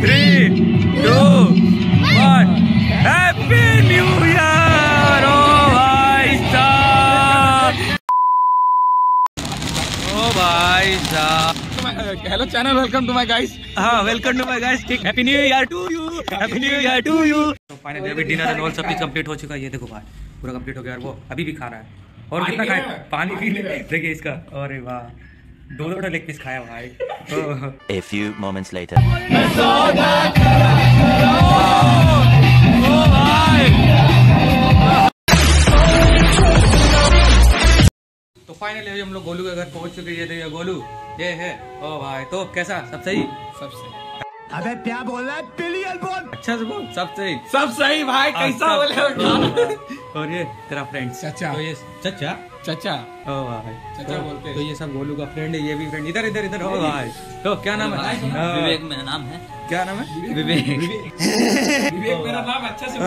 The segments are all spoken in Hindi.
three, two, one. Happy New Year! Oh भाई साहब! Oh भाई साहब! Hello channel welcome to my guys हाँ welcome to my guys happy new year to you happy new year to you तो फाइनली अभी डिनर एंड ऑल सब कुछ कंप्लीट हो चुका है। ये देखो भाई पूरा कंप्लीट हो गया और वो अभी भी खा रहा है। और कितना खाए पानी पी ले। देखिए इसका। अरे वाह। दो दो लेग पीस खाया भाई। A few moments later. तो फाइनली अभी हम लोग गोलू के घर पहुँच चुके हैं ये देखिए गोलू ये है। ओ भाई तो कैसा? सब सही? सबसे अबे क्या बोल रहा है? पिलियन बोल अच्छा से बोल सब सही? सब सही भाई कैसा अच्छा। बोले? और ये तेरा फ्रेंड चचा। तो ये चचा? चचा। ओ भाई। चचा तो, बोलते हैं। तो ये सब गोलू का फ्रेंड है ये भी फ्रेंड इधर इधर इधर। हो भाई। तो क्या नाम है? हाँ, विवेक मेरा नाम है। क्या नाम है? विवेक। विवेक। मेरा नाम अच्छा से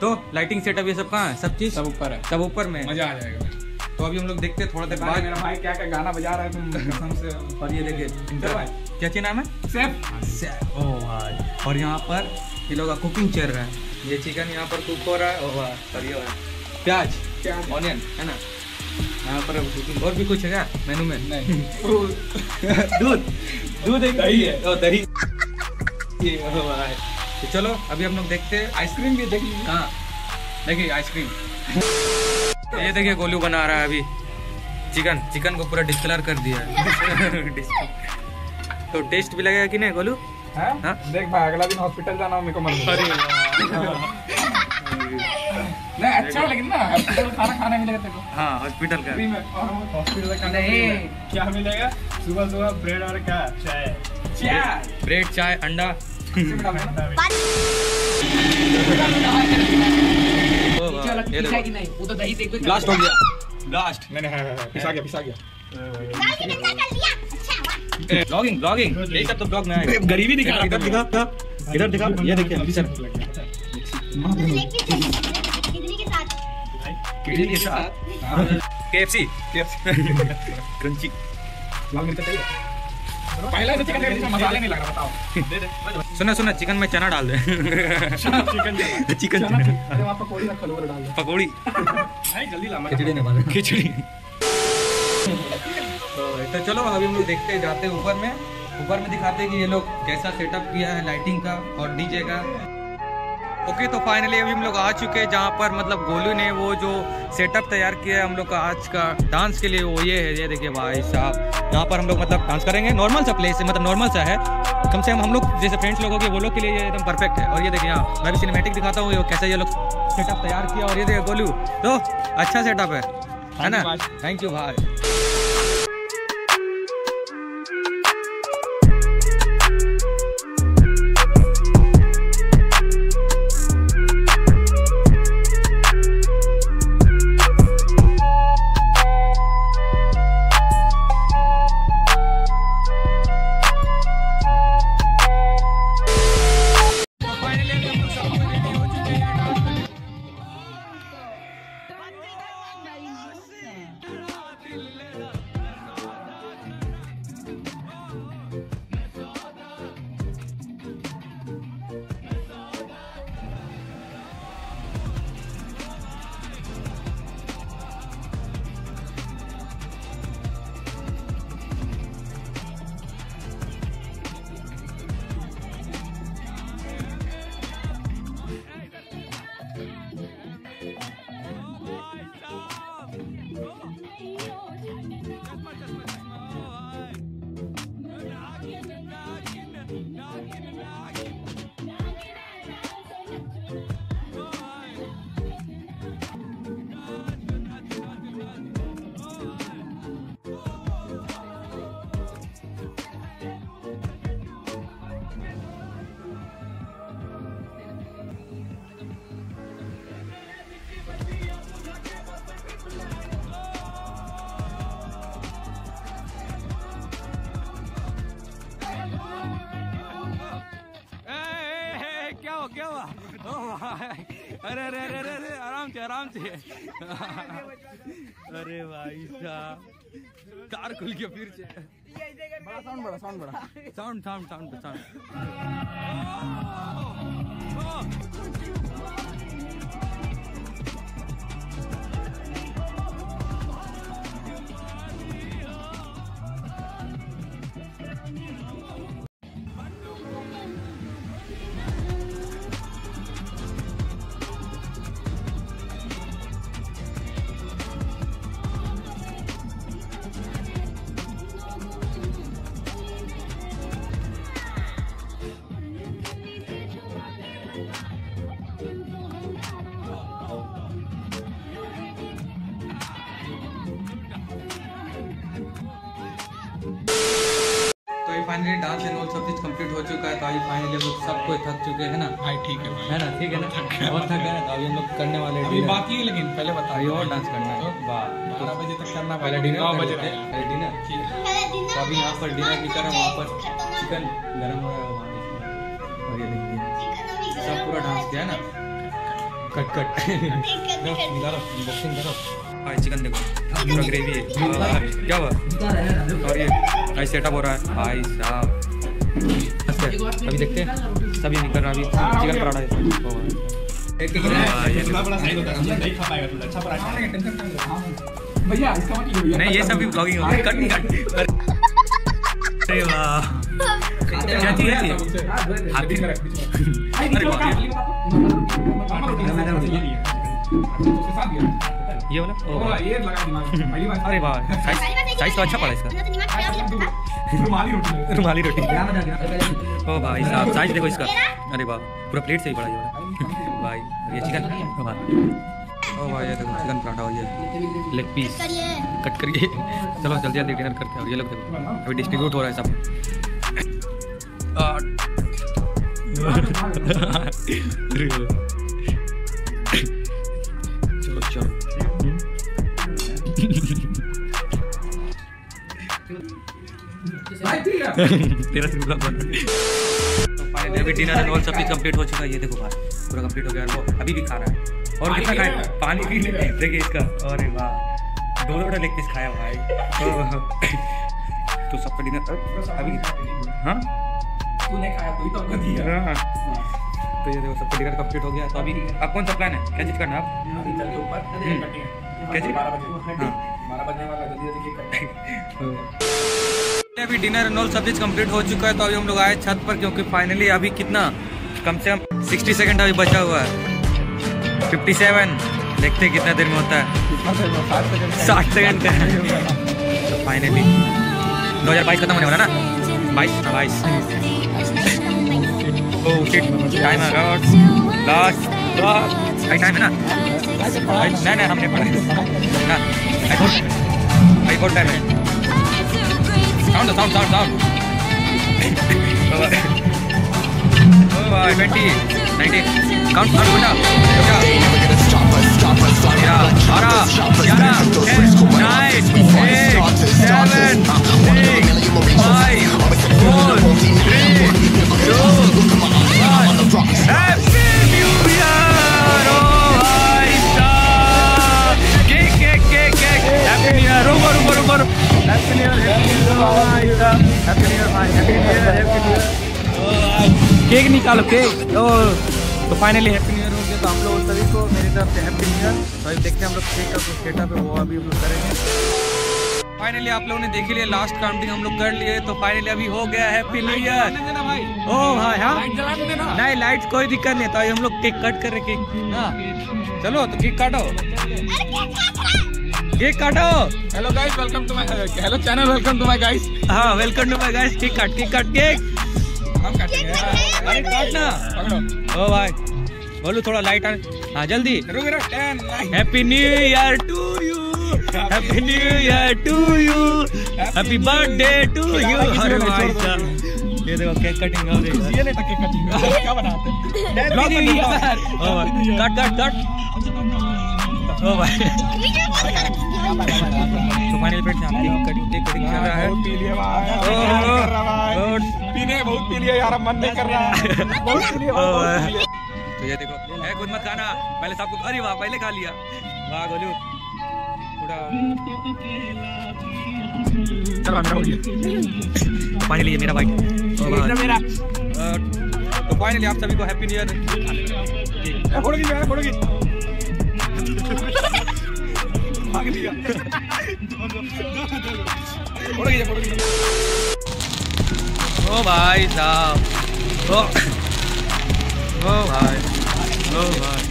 तो लाइटिंग सेटअप ये सब कहाँ है? सब चीज़? सब ऊपर है। सब ऊपर में? मज़ा आ जाएगा। तो अभी हम लोग देखते हैं थोड़ा देर बाद। मेरा भाई क्या क्या गाना बजा रहा है तुम कसम से। और ये देखिए क्या चीज़ नाम है? सेफ़ ओ भाई। और यहाँ पर ये लोग कुकिंग चल रहा है। ये चिकन यहाँ पर कुक हो रहा है। ओ भाई। और ये हो रहा है प्याज। ऑनियन है ना? यहाँ पर और भी कुछ है क्या? मेनू में? नहीं। दूध। दूध एक दही है। दही। ये तो चलो अभी हम लोग देखते हैं। आइसक्रीम भी देख लीजिए कहाँ देखिए आइसक्रीम। ये देखिए गोलू बना रहा है अभी। चिकन। चिकन को पूरा डिस्कलर कर दिया है। तो टेस्ट भी लगेगा कि नहीं गोलू? हाँ? हाँ? देख भाई अगला दिन हॉस्पिटल जाना हो मेरे को अरे नहीं अच्छा लेकिन ना हॉस्पिटल खाना खाना मिलेगा तेरे को। हाँ हॉस्पिटल का। फ्री में। और हॉस्पिटल का खाना नहीं। क्या मिलेगा? सुबह सुबह ब्रेड और क्या? चाय। चाय। ब्रेड चाय अंडा। ब्लास्ट हो गया। ब्लास्ट मैंने है, है, है, पिसा गया पिसा गया। ब्लॉगिंग ब्लॉगिंग यही सब तो ब्लॉग में आएगा गरीबी दिखा रहा था दिखा दिखा इधर दिखा। ये देखिए अफीसर के साथ केएफसी क्रंची लाल मिर्च चाहिए पहला तो चिकन इसमें मसाले नहीं लग रहा बताओ सुना सुना चिकन में चना डाल दे चिकन चिकन पकौड़ी रखा लो डाल दो पकौड़ी भाई जल्दी ला मैं खिचड़ी खिचड़ी तो चलो अभी हम लोग देखते जाते हैं ऊपर में ऊपर में दिखाते हैं कि ये लोग कैसा सेटअप किया है लाइटिंग का और डीजे का ओके तो फाइनली अभी हम लोग आ चुके हैं जहाँ पर मतलब गोलू ने वो जो सेटअप तैयार किया है हम लोग का आज का डांस के लिए वो ये है ये देखिए भाई साहब। यहाँ पर हम लोग मतलब डांस करेंगे। नॉर्मल सा प्लेस है मतलब नॉर्मल सा है। कम से कम हम लोग जैसे फ्रेंड्स लोगों के वो लोग के लिए ये एकदम परफेक्ट है। और ये देखिए यहाँ मैं भी सिनेमेटिक दिखाता हूँ ये कैसा ये लोग सेटअप तैयार किया और ये देखिए गोलू। तो अच्छा सेटअप है है ना? थैंक यू भाई अरे अरे अरे अरे अरे आराम से आराम से। अरे भाई साहब। तार खुल के फिर से। बड़ा साउंड बड़ा साउंड बड़ा। Sound sound sound sound finally dance and all सब चीज़ कंप्लीट हो चुका है तो अभी फाइनली हम लोग सब कोई थक चुके हैं ना? भाई ठीक है है ना? ठीक है ना? बहुत थक गए। ना तो अभी हम लोग करने वाले अभी बाकी है लेकिन पहले बता अभी और डांस करना है। वाह बारह बजे तक करना पहले डिनर नौ बजे हैं। पहले डिनर तो अभी यहाँ पर डिनर भी करें वहाँ पर चिकन गरम हो रहा है वहाँ। और ये देखिए। सब पूरा डांस किया ना? Cut cut. करो बॉक्सिंग करो। हाँ चिकन देखो। पूरा ग्रेवी है हाँ, क्या हुआ? और ये भाई सेटअप हो रहा है। भाई साहब। अच्छा, अभी देखते हैं। सभी निकल रहा है अभी। चिकन पराठा है। ओ हाँ, ये बड़ा साइज़ होता है नहीं खा पाएगा तू अच्छा पराठा है। भैया इसका मत लीजिए नहीं ये सब भी ब्लॉगिंग हो गई कट कट अरे वाह। क्या चीज़ है ये? हाथी। अरे वाह। ये वाला? ओ ये लगा दिमाग पहली बार। अरे वाह साइज़ साइज़ तो अच्छा पड़ा इसका। रुमाली रोटी। रुमाली रोटी। ओ भाई साहब साइज़ देखो इसका। अरे वाह पूरा प्लेट से ही पड़ा ये वाला। भाई ये चिकन ओ भाई। ओ भाई ये देखो चिकन पराठा हो ये लेग पीस कट करिए। चलो जल्दी जल्दी डिनर करते हैं। और ये लोग देखो अभी डिस्ट्रीब्यूट हो रहा है सब। आ, तेरा सिर्फ़ ब्लॉग बन तो फाइनली अभी डिनर एंड ऑल सब चीज़ कंप्लीट हो चुका है ये देखो भाई पूरा कंप्लीट हो गया और वो अभी भी खा रहा है। और कितना खाए पानी। पी ले देखिए इसका अरे वाह। दो दो लेग पीस खाया भाई तो- तो सबका डिनर अभी हाँ? तूने खाया तू ही तो हमको दिया। हाँ। तो ये देखो सबका डिनर कंप्लीट हो गया। तो अभी अब कौन सा प्लान है? क्या चीज़ करना आप हम्म। बारह बजे। हाँ। बारह बजने वाला जल्दी जल्दी अभी डिनर एंड ऑल सब चीज़ कंप्लीट हो चुका है तो अभी हम लोग आए छत पर, क्योंकि फाइनली अभी कितना? कम से कम 60 सेकंड अभी बचा हुआ है। 57 देखते हैं कितना देर में होता है। साठ सेकंड का है। तो फाइनली 2022 खत्म होने वाला ना? बाईस। बाईस। टाइम लास्ट टाइम है ना? नहीं नहीं हमने पढ़ा। sound, sound, sound, sound. oh, uh, 20, 90. Count, count, good up. They never gonna stop us, stop us, stop us. Yeah, Ara, Yara, 10, 9, 8, 7, 6, 5, 4, 3, 2, 1. Cake निकालो केक तो तो फाइनली हैप्पी न्यू ईयर हो गया। तो हम लोग सभी को मेरी तरफ़ से हैप्पी न्यू ईयर तो अभी देखते हैं हम लोग केक का जो सेटअप है वो अभी हम लोग करेंगे। फाइनली आप लोगों ने देख लिया लास्ट काउंटिंग हम लोग कर लिए। तो फाइनली अभी हो गया हैप्पी न्यू ईयर ओ भाई हाँ। नहीं लाइट कोई दिक्कत नहीं तो अभी हम लोग केक कट कर रहे केक। हाँ। चलो तो केक काटो। केक काटो। Hello guys welcome to my hello channel welcome to my guys हाँ welcome to my guys cake काट केक काट केक। हम काटेंगे अरे काटना पकड़ो। ओ भाई। बोलो थोड़ा लाइट आ हाँ जल्दी। रुक रुक 10 9 happy new year to you happy new year to you happy birthday to you अरे भाई साहब ये देखो केक कटिंग हो गई। ये नहीं तो केक कटिंग क्या बनाते ब्लॉग में दिखा। ओ भाई। कट कट कट ओ भाई। तो फ्रेंड्स यहाँ केक कटिंग केक कटिंग चल रहा है। पी लिए भाई। भाई। पीने बहुत पी लिए यार मन नहीं कर रहा। है बहुत पी भाई। लिए तो ये देखो है खुद मत खाना। पहले सबको अरे वाह पहले खा लिया। वाह गोलू। चल भाई मेरा हो गया फाइनली ये मेरा इतना मेरा। तो फाइनली आप सभी को हैप्पी न्यू ईयर खींच फ़ोटो खींच ओ भाई साहब। ओ। ओ भाई। ओ भाई।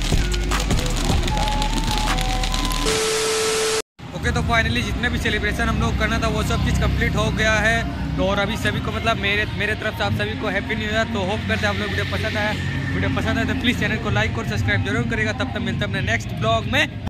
ओके तो फाइनली जितने भी सेलिब्रेशन हम लोग करना था, वो सब चीज़ कंप्लीट हो गया है। तो और अभी सभी को मतलब मेरे मेरे तरफ़ से आप सभी को हैप्पी न्यू ईयर तो होप करते आप लोग वीडियो पसंद आया। वीडियो पसंद आए तो प्लीज़ चैनल को लाइक और सब्सक्राइब ज़रूर करेगा। तब तक मिलते हैं अपने नेक्स्ट ब्लॉग में।